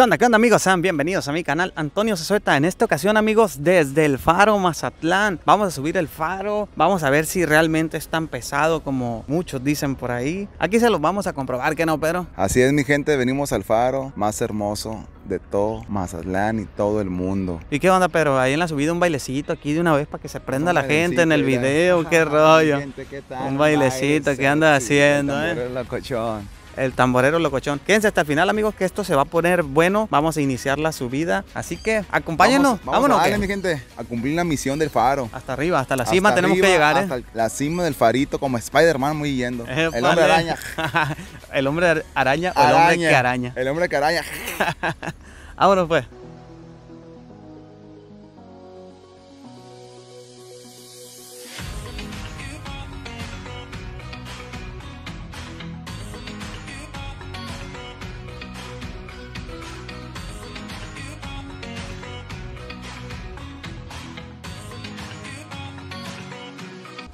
¿Qué onda, qué onda amigos? Sean bienvenidos a mi canal Antonio Sesueta. En esta ocasión amigos, desde el Faro Mazatlán. Vamos a subir el faro, vamos a ver si realmente es tan pesado como muchos dicen por ahí. Aquí se los vamos a comprobar, ¿qué no, Pedro? Así es mi gente, venimos al faro más hermoso de todo Mazatlán y todo el mundo. ¿Y qué onda, Pedro? Ahí en la subida un bailecito aquí de una vez para que se prenda Un la gente en el video, qué rollo. gente, ¿qué tal? Un bailecito, Baile, ¿qué anda haciendo, eh? locochón. El tamborero locochón. Quédense hasta el final, amigos, que esto se va a poner bueno. Vamos a iniciar la subida. Así que acompáñenos. Vamos, vamos Vámonos. a mi gente, a cumplir la misión del faro. Hasta arriba, hasta la Hasta cima tenemos que llegar, ¿eh? Hasta la cima del farito, como Spider-Man muy yendo. el Épale. hombre araña. el hombre ar- araña o el hombre que araña. El hombre que araña. Vámonos, pues.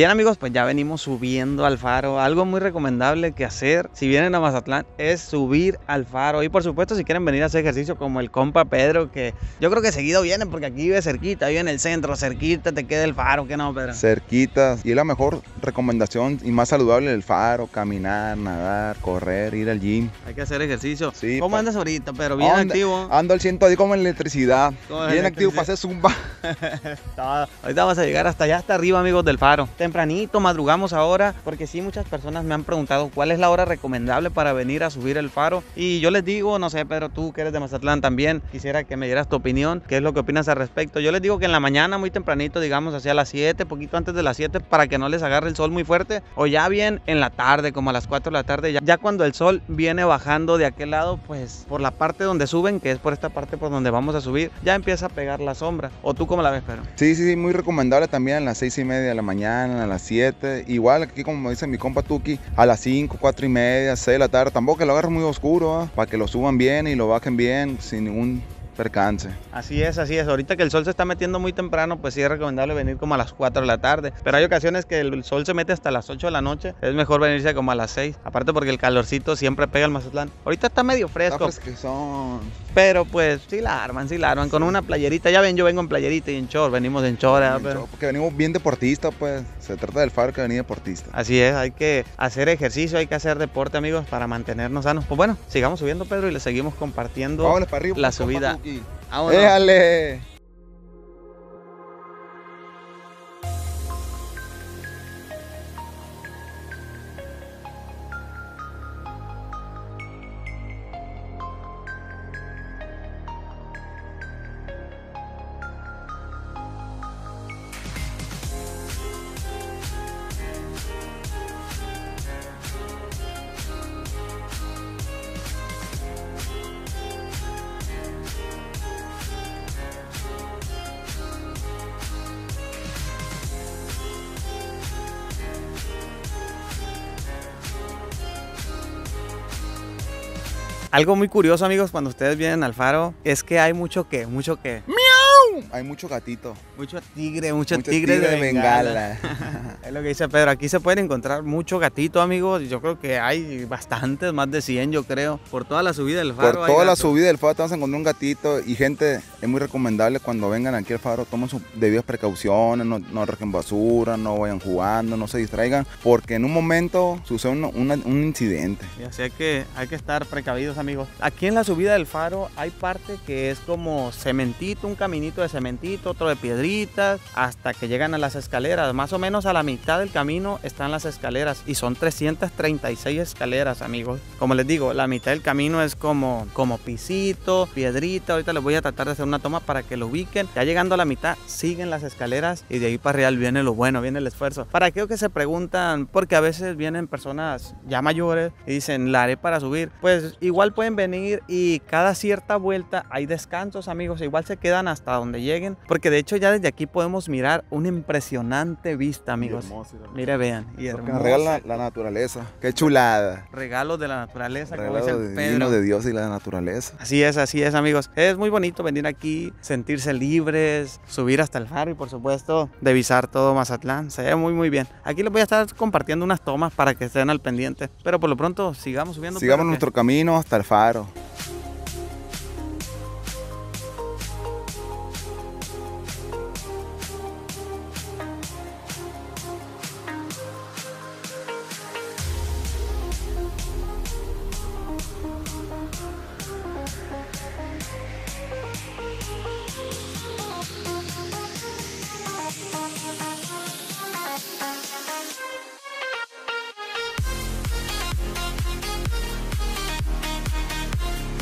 Bien amigos, pues ya venimos subiendo al faro. Algo muy recomendable que hacer si vienen a Mazatlán es subir al faro. Y por supuesto si quieren venir a hacer ejercicio como el compa Pedro, que yo creo que seguido vienen porque aquí vive cerquita, vive en el centro, cerquita te queda el faro, ¿qué no, Pedro? Cerquitas. Y es la mejor recomendación y más saludable del faro. Caminar, nadar, correr, ir al gym. Hay que hacer ejercicio. Sí, ¿Cómo andas ahorita, Pedro? Bien activo. Ando al ciento ahí como en electricidad. Como Bien activo para hacer zumba. Ahorita vamos a llegar hasta allá, hasta arriba, amigos del faro. Tempranito, madrugamos ahora, porque sí, muchas personas me han preguntado cuál es la hora recomendable para venir a subir el faro. Y yo les digo, no sé, Pedro, tú que eres de Mazatlán también, quisiera que me dieras tu opinión, qué es lo que opinas al respecto. Yo les digo que en la mañana, muy tempranito, digamos hacia las 7, poquito antes de las 7, para que no les agarre el sol muy fuerte, o ya bien en la tarde, como a las 4 de la tarde, ya, ya cuando el sol viene bajando de aquel lado, pues por la parte donde suben, que es por esta parte por donde vamos a subir, ya empieza a pegar la sombra. ¿O tú cómo la ves, Pedro? Sí, sí, sí, muy recomendable también a las seis y media de la mañana, a las 7. Igual aquí como dice mi compa Tuki, a las 5, 4 y media, 6 de la tarde. Tampoco que lo agarren muy oscuro, para que lo suban bien y lo bajen bien sin ningún percance. Así es, así es. Ahorita que el sol se está metiendo muy temprano, pues sí es recomendable venir como a las 4 de la tarde. Pero hay ocasiones que el sol se mete hasta las 8 de la noche. Es mejor venirse como a las 6. Aparte porque el calorcito siempre pega el Mazatlán. Ahorita está medio fresco, Está fresquezón. pero pues sí la arman, sí la arman. Con una playerita, ya ven, yo vengo en playerita y en short. Venimos en short, ¿verdad, pero- Porque venimos bien deportistas, pues. Se trata del faro que venir deportista. Así es, hay que hacer ejercicio, hay que hacer deporte, amigos, para mantenernos sanos. Pues bueno, sigamos subiendo, Pedro, y le seguimos compartiendo. Vámonos para arriba. la compa Vámonos. Algo muy curioso, amigos, cuando ustedes vienen al faro, es que hay mucho que, mucho que. Hay mucho gatito. Mucho tigre, mucho, Mucho tigre, de, de bengala. es lo que dice Pedro. Aquí se pueden encontrar mucho gatito, amigos. Yo creo que hay bastantes, más de 100, yo creo. Por toda la subida del Por faro. hay toda la subida del faro te vas a encontrar un gatito y gente, es muy recomendable cuando vengan aquí al faro, tomen sus debidas precauciones, no, no arrojen basura, no vayan jugando, no se distraigan, porque en un momento sucede un, incidente. Y así hay que, hay que estar precavidos, amigos. Aquí en la subida del faro hay parte que es como cementito, un caminito de cementito, otro de piedritas, hasta que llegan a las escaleras. Más o menos a la mitad del camino están las escaleras y son 336 escaleras, amigos. Como les digo, la mitad del camino es como, como pisito, piedrita. Ahorita les voy a tratar de hacer una toma para que lo ubiquen. Ya llegando a la mitad, siguen las escaleras y de ahí para real viene lo bueno, viene el esfuerzo. Para aquellos que se preguntan, porque a veces vienen personas ya mayores y dicen, la haré para subir. Pues igual pueden venir y cada cierta vuelta hay descansos, amigos. Igual se quedan hasta donde lleguen, porque de hecho ya desde aquí podemos mirar una impresionante vista, amigos. Mire, vean. Y que nos hermosa. regala la naturaleza. Qué chulada. Regalos de la naturaleza, como Regalo dice el Pedro. de Dios y la naturaleza. Así es, así es, amigos. Es muy bonito venir aquí, sentirse libres, subir hasta el faro y, por supuesto, divisar todo Mazatlán. Se ve muy, muy bien. Aquí les voy a estar compartiendo unas tomas para que estén al pendiente. Pero por lo pronto, sigamos subiendo. Sigamos Pedro, que- nuestro camino hasta el faro.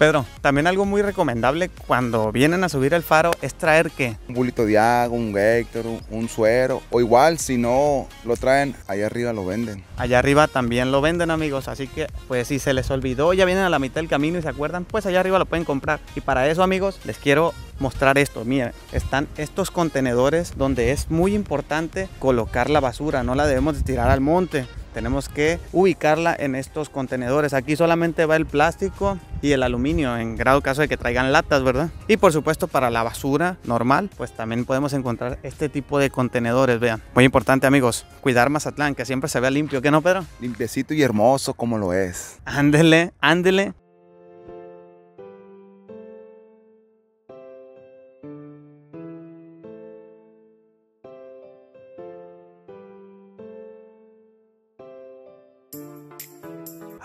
Pedro, también algo muy recomendable cuando vienen a subir el faro es traer qué? Un bulito de agua, un Gator, un, un suero. O igual, si no lo traen, allá arriba lo venden. Allá arriba también lo venden, amigos. Así que, pues si se les olvidó, ya vienen a la mitad del camino y se acuerdan, pues allá arriba lo pueden comprar. Y para eso, amigos, les quiero mostrar esto. Miren, están estos contenedores donde es muy importante colocar la basura. No la debemos de tirar al monte. Tenemos que ubicarla en estos contenedores. Aquí solamente va el plástico y el aluminio en grado caso de que traigan latas, ¿verdad? Y por supuesto para la basura normal, pues también podemos encontrar este tipo de contenedores, vean. Muy importante, amigos, cuidar Mazatlán, que siempre se vea limpio, ¿qué no, Pedro? Limpiecito y hermoso como lo es. Ándele, ándele.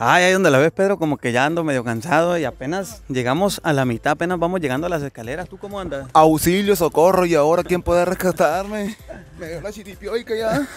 Ay, ahí donde la ves, Pedro, como que ya ando medio cansado y apenas llegamos a la mitad, apenas vamos llegando a las escaleras. ¿Tú cómo andas? Auxilio, socorro, ¿y ahora quién puede rescatarme? Me dio la chiripioica ya.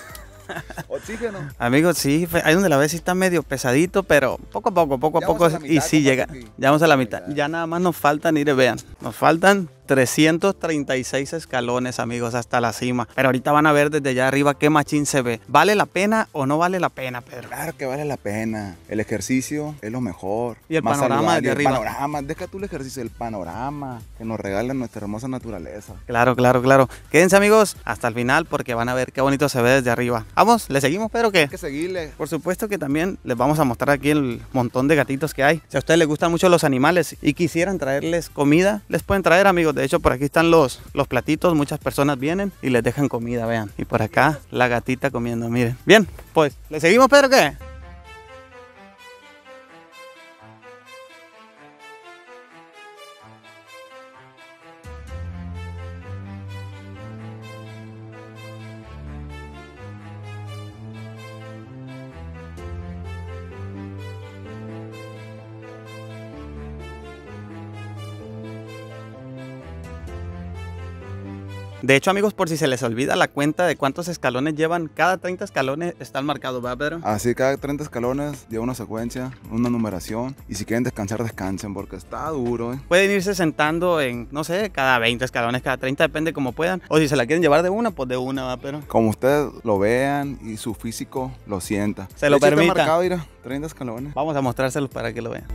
Oxígeno. Amigos, sí, ahí donde la ves sí está medio pesadito, pero poco a poco, poco a poco. a y sí llega. vamos a la mitad. Ya nada más nos faltan, mire, vean. Nos faltan 336 escalones, amigos, hasta la cima. Pero ahorita van a ver desde allá arriba qué machín se ve. ¿Vale la pena o no vale la pena, Pedro? Claro que vale la pena. El ejercicio es lo mejor. Y el Más panorama desde El arriba. panorama, deja tú el ejercicio, el panorama que nos regala nuestra hermosa naturaleza. Claro, claro, claro. Quédense, amigos, hasta el final porque van a ver qué bonito se ve desde arriba. Vamos, ¿le seguimos, Pedro, qué? Hay que seguirle. Por supuesto que también les vamos a mostrar aquí el montón de gatitos que hay. Si a ustedes les gustan mucho los animales y quisieran traerles comida, les pueden traer amigos. De hecho, por aquí están los, los platitos. Muchas personas vienen y les dejan comida, vean. Y por acá la gatita comiendo, miren. Bien, pues, ¿le seguimos, Pedro, qué? De hecho, amigos, por si se les olvida la cuenta de cuántos escalones llevan, cada 30 escalones están marcados, ¿verdad, Pedro? Así cada 30 escalones lleva una secuencia, una numeración. Y si quieren descansar, descansen porque está duro, ¿eh? Pueden irse sentando en, no sé, cada 20 escalones, cada 30, depende como puedan. O si se la quieren llevar de una, pues de una, ¿verdad, Pedro? Como ustedes lo vean y su físico lo sienta. Se lo mira, 30 escalones. Vamos a mostrárselos para que lo vean.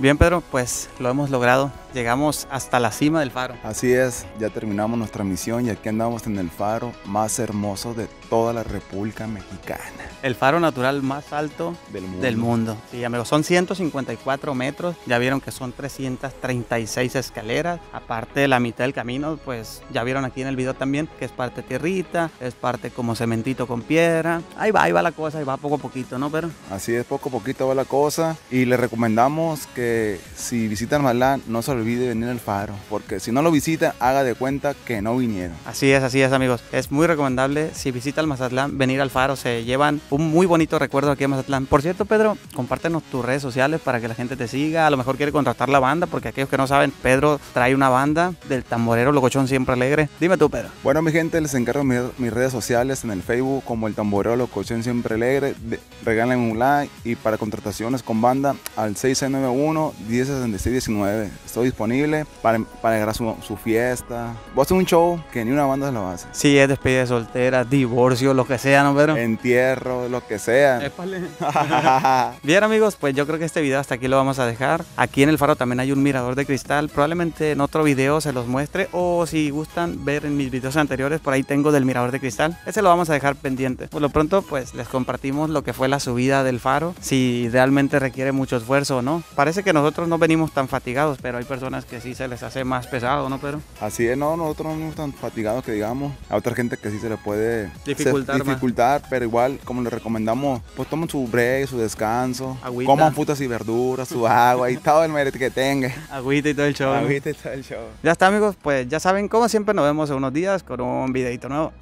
Bien, Pedro, pues lo hemos logrado. Llegamos hasta la cima del faro. Así es, ya terminamos nuestra misión y aquí andamos en el faro más hermoso de toda la República Mexicana. El faro natural más alto Del mundo. del mundo. Sí, amigos, son 154 metros. Ya vieron que son 336 escaleras. Aparte de la mitad del camino, pues ya vieron aquí en el video también que es parte tierrita, es parte como cementito con piedra. Ahí va, ahí va la cosa, ahí va poco a poquito, ¿no? Pero Así es, poco a poquito va la cosa y les recomendamos que si visitan Malán no se olvide venir al faro, porque si no lo visita, haga de cuenta que no vinieron. Así es, así es amigos. Es muy recomendable si visita el Mazatlán venir al faro. Se llevan un muy bonito recuerdo aquí en Mazatlán. Por cierto, Pedro, compártenos tus redes sociales para que la gente te siga. A lo mejor quiere contratar la banda, porque aquellos que no saben, Pedro trae una banda del tamborero Locochón Siempre Alegre. Dime tú, Pedro. Bueno, mi gente, les encargo mis, mis redes sociales en el Facebook como el tamborero Locochón Siempre Alegre. De, regalen un like y para contrataciones con banda al 691 106619 Estoy disponible para, para agarrar su, su, fiesta. Voy a hacer un show que ni una banda se lo hace. Sí, es despedida de soltera, divorcio, lo que sea, ¿no, Pedro? Entierro, lo que sea. Bien, amigos, pues yo creo que este video hasta aquí lo vamos a dejar. Aquí en el faro también hay un mirador de cristal. Probablemente en otro video se los muestre o si gustan ver en mis videos anteriores, por ahí tengo del mirador de cristal. Ese lo vamos a dejar pendiente. Por lo pronto, pues les compartimos lo que fue la subida del faro, si realmente requiere mucho esfuerzo o no. Parece que nosotros no venimos tan fatigados, pero hay personas que sí se les hace más pesado, ¿no, Pedro? Así es, no, nosotros no venimos tan fatigados que digamos. A otra gente que sí se le puede dificultar, dificultar pero igual, como les recomendamos, pues tomen su break, su descanso, Agüita. coman frutas y verduras, su agua y todo el mérito que tenga. Agüita y todo el show. Agüita y todo el show. Ya está, amigos, pues ya saben, como siempre, nos vemos en unos días con un videito nuevo.